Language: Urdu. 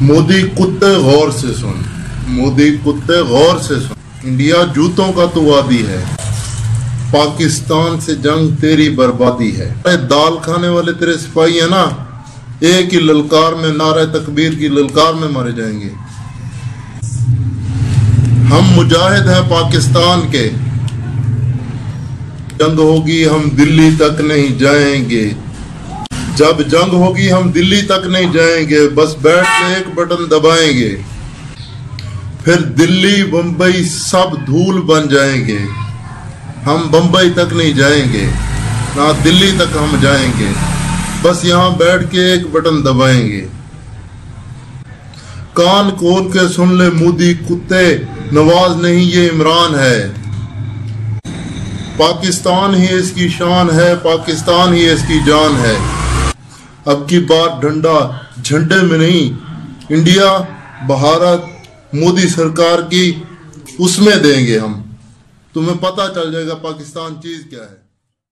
مودی کتے غور سے سن۔ مودی کتے غور سے سن۔ انڈیا جوتوں کا تو وادی ہے۔ پاکستان سے جنگ تیری بربادی ہے۔ دال کھانے والے تیرے سپاہی ہیں نا۔ ایک ہی للکار میں نعرہ تکبیر کی للکار میں مارے جائیں گے۔ ہم مجاہد ہیں پاکستان کے۔ جنگ ہوگی، ہم دلی تک نہیں جائیں گے۔ جب جنگ ہوگی ہم دلی تک نہیں جائیں گے، بس بیٹھ کے ایک بٹن دبائیں گے۔ پھر دلی، بمبئی سب دھول بن جائیں گے۔ ہم بمبئی تک نہیں جائیں گے، نہ دلی تک ہم جائیں گے۔ بس یہاں بیٹھ کے ایک بٹن دبائیں گے۔ کان کھول کے سن لے مودی کتے، نواز نہیں، یہ عمران ہے۔ پاکستان ہی اس کی شان ہے، پاکستان ہی اس کی جان ہے۔ اب کی بار ڈنڈا جھنڈے میں نہیں۔ انڈیا بھارت مودی سرکار کی اس میں دیں گے ہم۔ تمہیں پتہ چل جائے گا پاکستان چیز کیا ہے۔